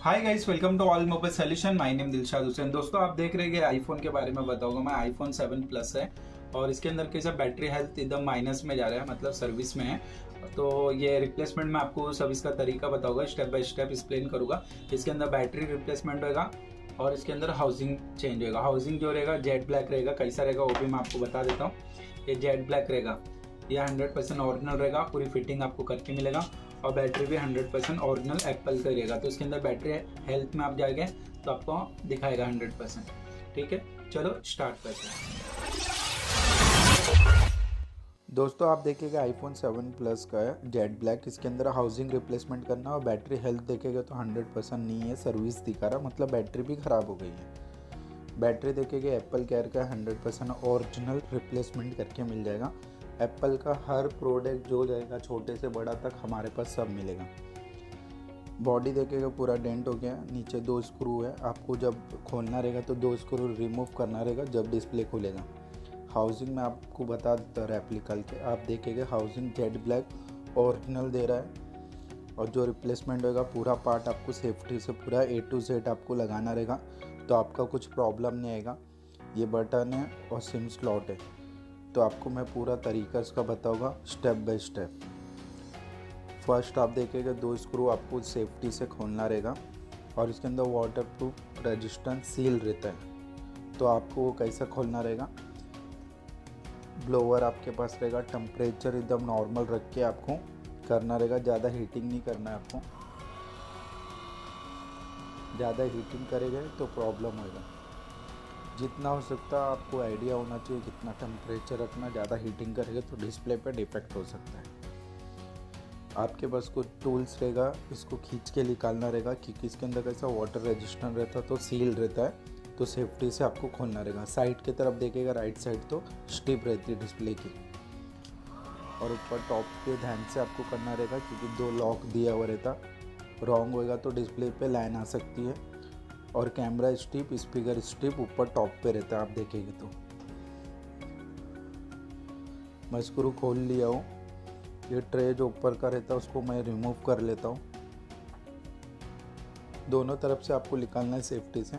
Hi guys welcome to all mobile solution my name Dilshad Hussain दोस्तों, आप देख रहे हैं आईफोन के बारे में बताऊँगा। मैं आईफोन 7 प्लस है और इसके अंदर कैसा बैटरी हेल्थ एकदम माइनस में जा रहा है मतलब सर्विस में है। तो ये रिप्लेसमेंट में आपको सब इसका तरीका बताऊँगा। स्टेप बाय स्टेप एक्सप्लेन करूँगा। इसके अंदर बैटरी रिप्लेसमेंट होगा और इसके अंदर हाउसिंग चेंज होगा हाउसिंग जो रहेगा जेट ब्लैक रहेगा। कैसा रहेगा वो भी मैं आपको बता देता हूँ। ये जेट ब्लैक रहेगा। ये हंड्रेड परसेंट ऑरिजिनल रहेगा। पूरी फिटिंग आपको करके मिलेगा। और बैटरी भी हंड्रेड परसेंट ऑरिजिनल एप्पल का रहेगा। तो इसके अंदर बैटरी हेल्थ में आप जाएँगे तो आपको दिखाएगा हंड्रेड परसेंट। ठीक है? चलो स्टार्ट करते हैं। दोस्तों, आप देखेगा आईफोन 7 प्लस का है जेड ब्लैक इसके अंदर हाउसिंग रिप्लेसमेंट करना और बैटरी हेल्थ देखेगा तो 100 परसेंट नहीं है सर्विस दिखा रहा मतलब बैटरी भी ख़राब हो गई है। बैटरी देखेगा एप्पल केयर का 100 परसेंट ओरिजिनल रिप्लेसमेंट करके मिल जाएगा। एप्पल का हर प्रोडक्ट जो जाएगा, छोटे से बड़ा तक हमारे पास सब मिलेगा। बॉडी देखेगा पूरा डेंट हो गया, नीचे दो स्क्रू है। आपको जब खोलना रहेगा तो दो स्क्रू रिमूव करना रहेगा, जब डिस्प्ले खुलेगा। हाउसिंग में आपको बता देता रेप्लिकल के। आप देखेंगे हाउसिंग जेड ब्लैक ओरिजिनल दे रहा है। और जो रिप्लेसमेंट होगा, पूरा पार्ट आपको सेफ्टी से, पूरा ए टू जेड आपको लगाना रहेगा तो आपका कुछ प्रॉब्लम नहीं आएगा। ये बटन है और सिम स्लॉट है। तो आपको मैं पूरा तरीका इसका बताऊँगा स्टेप बाय स्टेप फ़र्स्ट आप देखेंगे दो स्क्रू आपको सेफ्टी से खोलना रहेगा और इसके अंदर वाटर प्रूफ रजिस्टेंस सील रहता है। तो आपको वो कैसा खोलना रहेगा? ब्लोअर आपके पास रहेगा टेम्परेचर एकदम नॉर्मल रख के आपको करना रहेगा, ज़्यादा हीटिंग नहीं करना है आपको। ज़्यादा हीटिंग करेंगे तो प्रॉब्लम होगा जितना हो सकता है आपको आइडिया होना चाहिए कितना टेम्परेचर रखना, ज़्यादा हीटिंग करेगा तो डिस्प्ले पे डिफेक्ट हो सकता है। आपके पास कुछ टूल्स रहेगा, इसको खींच के निकालना रहेगा, क्योंकि इसके अंदर कैसा वाटर रेजिस्टेंट रहता तो सील रहता है तो सेफ्टी से आपको खोलना रहेगा। साइड की तरफ़ देखेगा राइट साइड तो स्टिप रहती है डिस्प्ले की। और ऊपर टॉप पे ध्यान से आपको करना रहेगा, क्योंकि दो लॉक दिया हुआ रहता। रॉन्ग होएगा तो डिस्प्ले पे लाइन आ सकती है। और कैमरा स्ट्रिप स्पीकर स्ट्रिप ऊपर टॉप पे रहता है, आप देखेंगे तो। मैं स्क्रू खोल लिया हूँ। ये ट्रे जो ऊपर का रहता है, उसको मैं रिमूव कर लेता हूँ। दोनों तरफ़ से आपको निकालना है सेफ्टी से।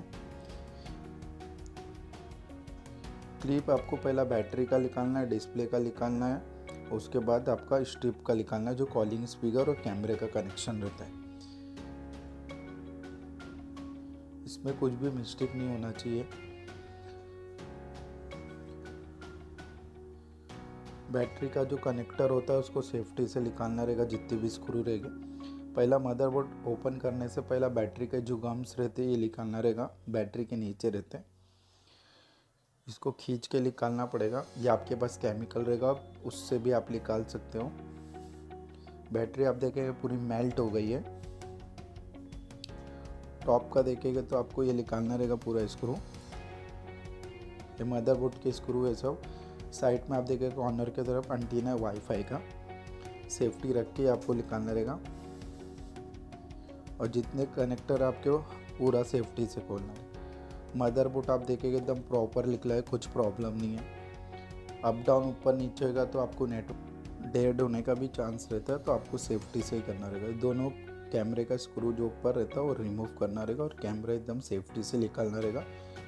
क्लिप आपको पहला बैटरी का निकालना है डिस्प्ले का निकालना है। उसके बाद आपका स्ट्रिप का निकालना है, जो कॉलिंग स्पीकर और कैमरे का कनेक्शन रहता है। इसमें कुछ भी मिस्टेक नहीं होना चाहिए। बैटरी का जो कनेक्टर होता है, उसको सेफ्टी से निकालना रहेगा, जितनी भी स्क्रू रहेगी। पहला मदरबोर्ड ओपन करने से पहला बैटरी के जो गम्स रहते हैं, ये निकालना रहेगा। बैटरी के नीचे रहते हैं। इसको खींच के निकालना पड़ेगा। या आपके पास केमिकल रहेगा, उससे भी आप निकाल सकते हो। बैटरी आप देखेंगे, पूरी मेल्ट हो गई है। टॉप का देखेगा तो आपको ये निकालना रहेगा पूरा स्क्रू। ये मदरबोर्ड के स्क्रू है सब। साइड में आप देखेगा कॉर्नर की तरफ़ अंटीना है वाईफाई का सेफ्टी रख के आपको निकालना रहेगा। और जितने कनेक्टर आपके पूरा सेफ्टी से खोलना है। मदरबोर्ड आप देखेंगे एकदम प्रॉपर निकला है, कुछ प्रॉब्लम नहीं है। अप डाउन, ऊपर नीचे होगा तो आपको नेट डेड होने का भी चांस रहता है तो आपको सेफ्टी से ही करना रहेगा। दोनों कैमरे का स्क्रू जो ऊपर रहता है वो रिमूव करना रहेगा और कैमरा एकदम सेफ्टी से निकालना रहेगा।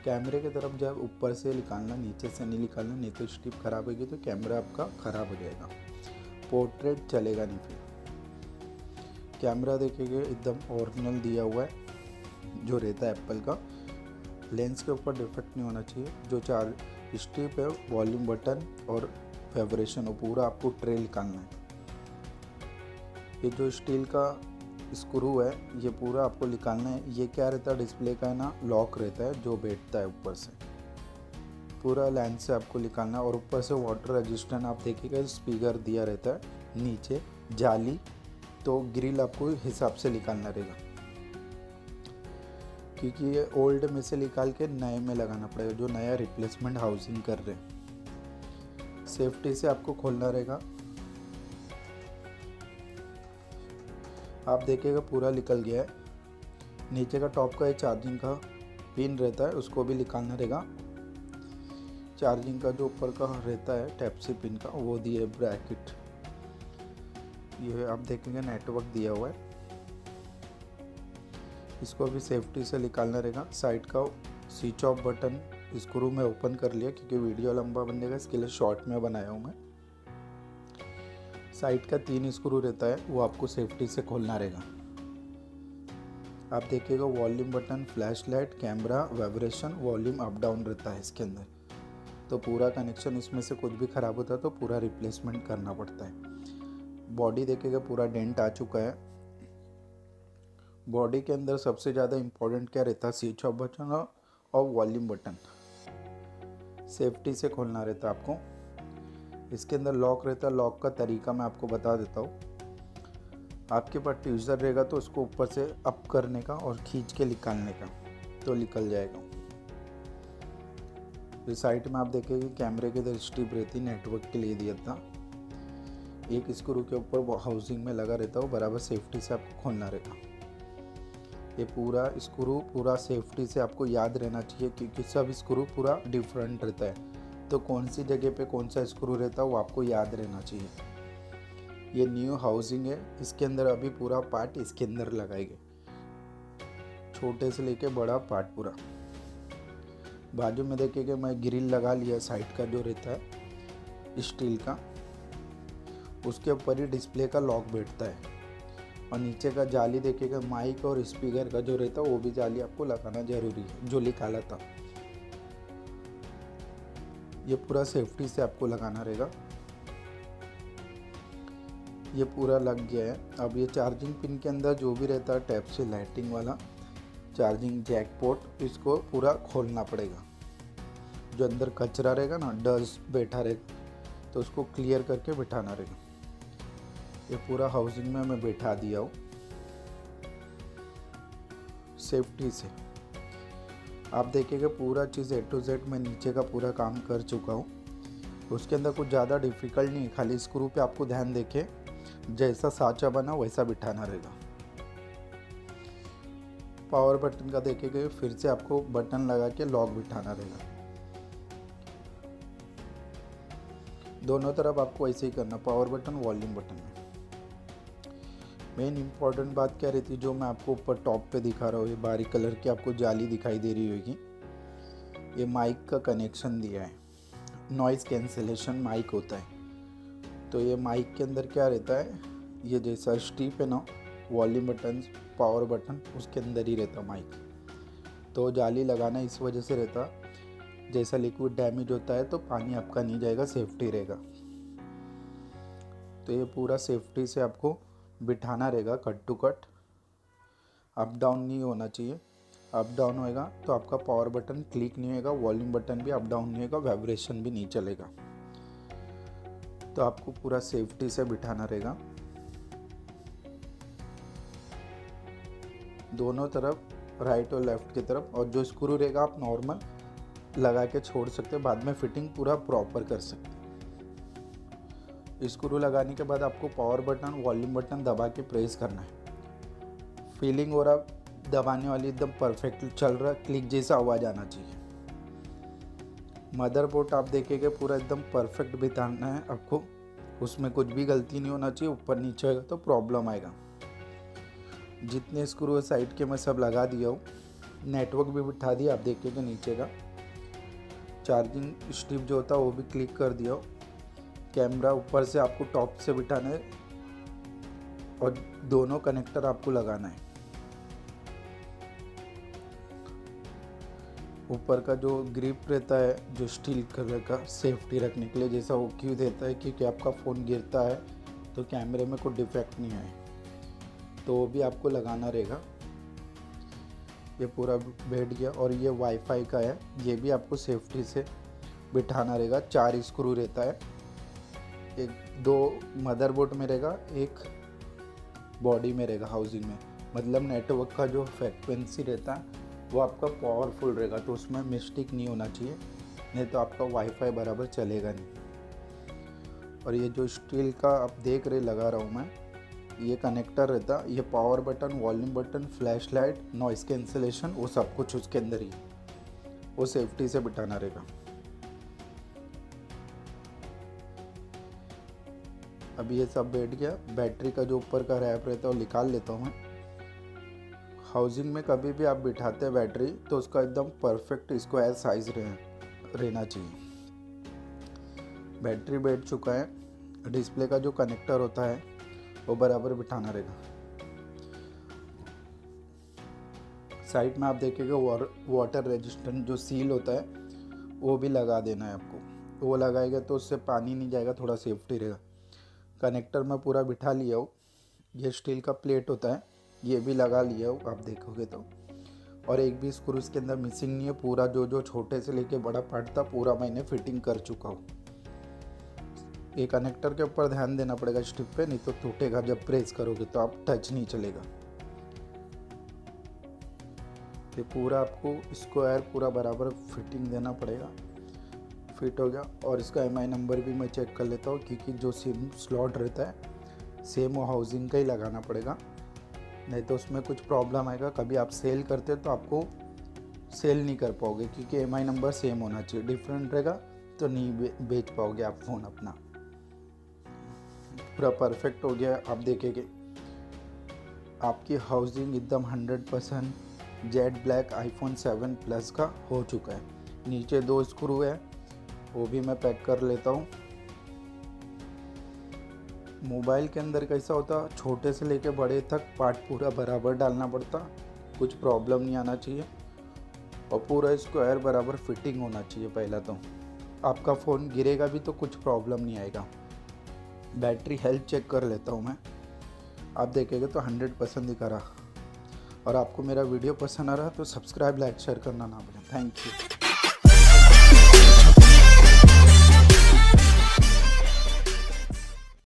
कैमरे की तरफ़ जब ऊपर से निकालना, नीचे से नहीं निकालना, नहीं तो स्टिप खराब होगी तो कैमरा आपका ख़राब हो जाएगा। पोर्ट्रेट चलेगा नहीं फिर। कैमरा देखेंगे एकदम ओरिजिनल दिया हुआ है, जो रहता है एप्पल का। लेंस के ऊपर डिफेक्ट नहीं होना चाहिए। जो चार स्टिप है वॉल्यूम बटन और फेवरेशन हो पूरा आपको ट्रेल निकालना है। ये जो स्टील का स्क्रू है, ये पूरा आपको निकालना है। ये क्या रहता है? डिस्प्ले का है ना, लॉक रहता है, जो बैठता है ऊपर से। पूरा लाइन से आपको निकालना है और ऊपर से वाटर रजिस्टेंट आप देखिएगा, स्पीकर दिया रहता है, नीचे जाली तो ग्रिल आपको हिसाब से निकालना रहेगा। क्योंकि ये ओल्ड में से निकाल के नए में लगाना पड़ेगा, जो नया रिप्लेसमेंट हाउसिंग कर रहे हैं। सेफ्टी से आपको खोलना रहेगा। आप देखिएगा पूरा निकल गया है। नीचे का टॉप का ये चार्जिंग का पिन रहता है, उसको भी निकालना रहेगा। चार्जिंग का जो ऊपर का रहता है, टैप सी पिन का, वो दिए ब्रैकेट। ये आप देखेंगे, नेटवर्क दिया हुआ है। इसको भी सेफ्टी से निकालना रहेगा। साइड का स्विच ऑफ़ बटन स्क्रू में ओपन कर लिया, क्योंकि वीडियो लंबा बनेगा, इसके लिए शॉर्ट में बनाया हूँ मैं। साइड का तीन स्क्रू रहता है, वो आपको सेफ्टी से खोलना रहेगा। आप देखिएगा volume button flash light camera vibration volume up down रहता है इसके अंदर। तो पूरा कनेक्शन इसमें से कुछ भी ख़राब होता है तो पूरा रिप्लेसमेंट करना पड़ता है। बॉडी देखिएगा, पूरा डेंट आ चुका है। बॉडी के अंदर सबसे ज़्यादा इम्पोर्टेंट क्या रहता है? स्विच ऑफ़ बटन और वॉल्यूम बटन सेफ्टी से खोलना रहता है आपको। इसके अंदर लॉक रहता है। लॉक का तरीका मैं आपको बता देता हूँ। आपके पास ट्यूजर रहेगा तो उसको ऊपर से अप करने का और खींच के निकालने का तो निकल जाएगा। इस साइड में आप देखेंगे कैमरे के इधर स्ट्रिप रहती नेटवर्क के लिए दिया था। एक स्क्रू के ऊपर हाउसिंग में लगा रहता है बराबर सेफ्टी से आपको खोलना रहेगा। ये पूरा स्क्रू पूरा सेफ्टी से आपको याद रहना चाहिए क्योंकि सब स्क्रू पूरा डिफरेंट रहता है। तो कौन सी जगह पे कौन सा स्क्रू रहता है वो आपको याद रहना चाहिए। ये न्यू हाउसिंग है, इसके अंदर अभी पूरा पार्ट इसके अंदर लगाएँगे छोटे से लेके बड़ा पार्ट पूरा। बाजू में देखिएगा मैं ग्रिल लगा लिया साइड का जो रहता है स्टील का। उसके ऊपर ही डिस्प्ले का लॉक बैठता है। और नीचे का जाली देखिएगा माइक और स्पीकर का जो रहता है, वो भी जाली आपको लगाना ज़रूरी है, जो निकाला था। ये पूरा सेफ्टी से आपको लगाना रहेगा। ये पूरा लग गया है। अब ये चार्जिंग पिन के अंदर जो भी रहता है टैप से लाइटिंग वाला चार्जिंग जैक पोर्ट इसको पूरा खोलना पड़ेगा। जो अंदर कचरा रहेगा ना डस्ट बैठा रहेगा तो उसको क्लियर करके बिठाना रहेगा। ये पूरा हाउसिंग में मैं बैठा दिया हूँ। सेफ्टी से। आप देखिएगा पूरा चीज़ ए टू जेड मैं नीचे का पूरा काम कर चुका हूँ। उसके अंदर कुछ ज़्यादा डिफ़िकल्ट नहीं है, खाली स्क्रू पे आपको ध्यान देखे जैसा साचा बना वैसा बिठाना रहेगा। पावर बटन का देखेंगे फिर से आपको बटन लगा के लॉक बिठाना रहेगा। दोनों तरफ़ आपको ऐसे ही करना power button volume button main important बात क्या रहती है जो मैं आपको ऊपर टॉप पे दिखा रहा हूँ, ये बारीक कलर की आपको जाली दिखाई दे रही होगी। ये माइक का कनेक्शन दिया है। नॉइज़ कैंसिलेशन माइक होता है। तो ये माइक के अंदर क्या रहता है? ये जैसा स्टीप है ना वॉल्यूम बटन पावर बटन उसके अंदर ही रहता माइक तो जाली लगाना इस वजह से रहता, जैसा लिक्विड डैमेज होता है तो पानी आपका नहीं जाएगा सेफ्टी रहेगा। तो ये पूरा सेफ्टी से आपको बिठाना रहेगा cut to cut. Up down नहीं होना चाहिए। अप डाउन होएगा तो आपका पावर बटन क्लिक नहीं होएगा वॉल्यूम बटन भी अप डाउन नहीं होगा वाइब्रेशन भी नहीं चलेगा। तो आपको पूरा सेफ्टी से बिठाना रहेगा। दोनों तरफ़ राइट और लेफ़्ट की तरफ़, और जो स्क्रू रहेगा आप नॉर्मल लगा के छोड़ सकते हैं, बाद में फिटिंग पूरा प्रॉपर कर सकते स्क्रू लगाने के बाद आपको पावर बटन वॉल्यूम बटन दबा के प्रेस करना है। फीलिंग हो रहा, दबाने वाली एकदम परफेक्ट चल रहा क्लिक जैसा आवाज़ आना चाहिए। मदरबोर्ड आप देखेंगे, पूरा एकदम परफेक्ट बिताना है आपको। उसमें कुछ भी गलती नहीं होना चाहिए, ऊपर नीचे होगा तो प्रॉब्लम आएगा। जितने स्क्रू है साइड के मैं सब लगा दिया हूँ। नेटवर्क भी बिठा दिया, आप देखिएगा नीचे का। चार्जिंग स्ट्रिप जो होता है, वो भी क्लिक कर दिया हो। कैमरा ऊपर से आपको टॉप से बिठाना है और दोनों कनेक्टर आपको लगाना है। ऊपर का जो ग्रिप रहता है, जो स्टील कलर का सेफ्टी रखने के लिए, जैसा वो क्यों देता है क्योंकि आपका फ़ोन गिरता है तो कैमरे में कोई डिफेक्ट नहीं आए। तो वो भी आपको लगाना रहेगा। ये पूरा बैठ गया और ये वाईफाई का है, ये भी आपको सेफ्टी से बिठाना रहेगा। चार स्क्रू रहता है। एक, दो मदरबोर्ड में रहेगा, एक बॉडी में रहेगा हाउसिंग में। मतलब नेटवर्क का जो फ्रिक्वेंसी रहता है, वो आपका पावरफुल रहेगा तो उसमें मिस्टेक नहीं होना चाहिए, नहीं तो आपका वाईफाई बराबर चलेगा नहीं। और ये जो स्टील का आप देख रहे, लगा रहा हूँ मैं, ये कनेक्टर रहता, ये power button volume button flash light noise cancellation वो सब कुछ उसके अंदर ही वो सेफ्टी से बिठाना रहेगा। अब ये सब बैठ गया। बैटरी का जो ऊपर का रैप रहता है वो निकाल लेता हूँ हाउसिंग में कभी भी आप बिठाते हैं बैटरी तो उसका एकदम परफेक्ट स्क्वायर साइज़ रहे, रहना चाहिए। बैटरी बैठ चुका है। डिस्प्ले का जो कनेक्टर होता है, वो बराबर बिठाना रहेगा। साइड में आप देखेंगे वाटर रेजिस्टेंट जो सील होता है, वो भी लगा देना है आपको। वो लगाएगा तो उससे पानी नहीं जाएगा, थोड़ा सेफ्टी रहेगा। कनेक्टर में पूरा बिठा लिया हो। ये स्टील का प्लेट होता है, ये भी लगा लिया हो, आप देखोगे तो। और एक भी स्क्रू इसके अंदर मिसिंग नहीं है, पूरा जो जो छोटे से लेके बड़ा पार्ट था, पूरा मैंने फिटिंग कर चुका हूँ। ये कनेक्टर के ऊपर ध्यान देना पड़ेगा स्टिप पे, नहीं तो टूटेगा, जब प्रेस करोगे तो आप टच नहीं चलेगा। ये पूरा आपको स्क्वायर पूरा बराबर फिटिंग देना पड़ेगा। फिट हो गया और इसका एमआई नंबर भी मैं चेक कर लेता हूँ क्योंकि जो सिम स्लॉट रहता है सेम वो हाउसिंग का ही लगाना पड़ेगा। नहीं तो उसमें कुछ प्रॉब्लम आएगा। कभी आप सेल करते तो आपको सेल नहीं कर पाओगे क्योंकि एमआई नंबर सेम होना चाहिए। डिफरेंट रहेगा तो नहीं बेच पाओगे आप फ़ोन अपना। पूरा परफेक्ट हो गया। आप देखेंगे, आपकी हाउसिंग एकदम hundred percent jet black iPhone seven plus का हो चुका है। नीचे दो स्क्रू है। वो भी मैं पैक कर लेता हूँ। मोबाइल के अंदर कैसा होता, छोटे से लेके बड़े तक पार्ट पूरा बराबर डालना पड़ता, कुछ प्रॉब्लम नहीं आना चाहिए और पूरा स्क्वायर बराबर फिटिंग होना चाहिए पहला तो। आपका फ़ोन गिरेगा भी तो कुछ प्रॉब्लम नहीं आएगा। बैटरी हेल्थ चेक कर लेता हूँ मैं। आप देखेंगे तो हंड्रेड परसेंट दिखा रहा। और आपको मेरा वीडियो पसंद आ रहा तो सब्सक्राइब, लाइक, शेयर करना ना भूलें। Thank you.